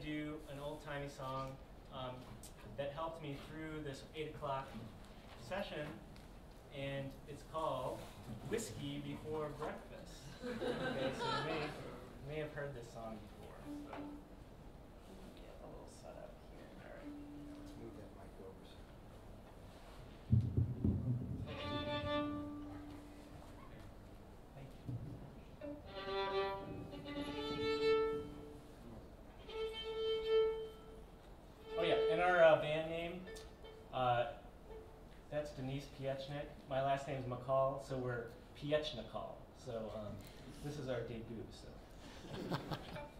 do an old-timey song um, that helped me through this 8 o'clock session, and it's called Whiskey Before Breakfast. Okay, so you may, may have heard this song before. So. That's Denise Piechnik. My last name's McCall, so we're Piechnikal. So um, this is our debut. So